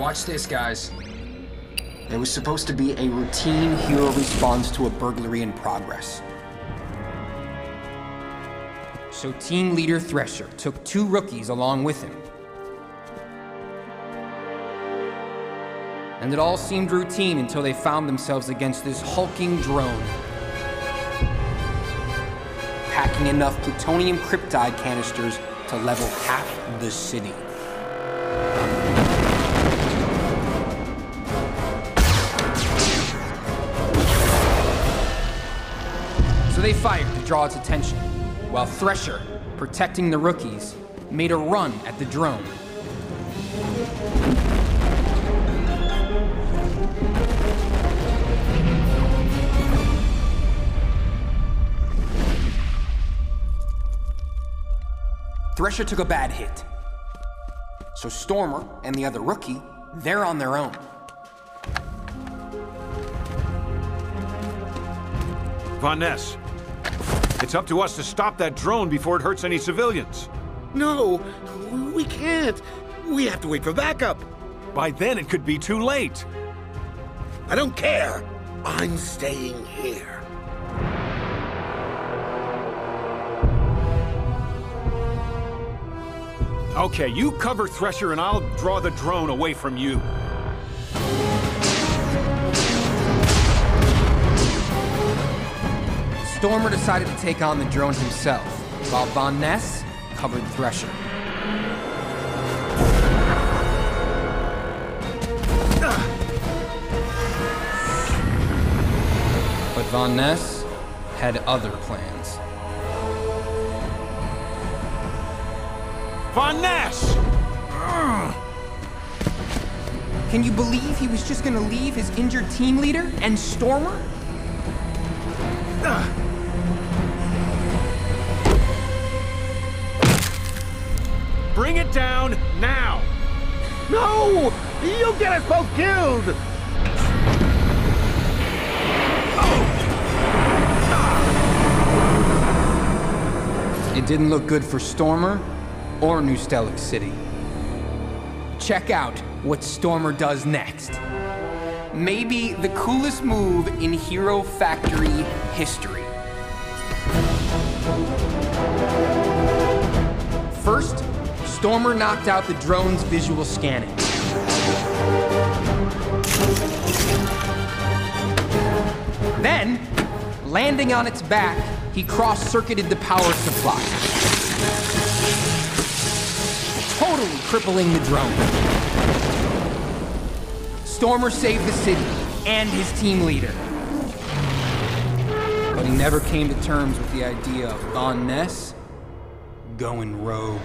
Watch this, guys. It was supposed to be a routine hero response to a burglary in progress. So team leader Thresher took two rookies along with him. And it all seemed routine until they found themselves against this hulking drone. Packing enough plutonium kryptonite canisters to level half the city. Fired to draw its attention, while Thresher, protecting the rookies, made a run at the drone. Thresher took a bad hit. So Stormer and the other rookie, they're on their own. Von Ness, it's up to us to stop that drone before it hurts any civilians. No, we can't. We have to wait for backup. By then, it could be too late. I don't care. I'm staying here. Okay, you cover Thresher and I'll draw the drone away from you. Stormer decided to take on the drone himself, while Von Ness covered Thresher. But Von Ness had other plans. Von Ness! Can you believe he was just gonna leave his injured team leader and Stormer? Bring it down now! No! You'll get us both killed! It didn't look good for Stormer or New Stelic City. Check out what Stormer does next. Maybe the coolest move in Hero Factory history. First, Stormer knocked out the drone's visual scanning. Then, landing on its back, he cross-circuited the power supply. Totally crippling the drone. Stormer saved the city and his team leader. But he never came to terms with the idea of Von Ness going rogue.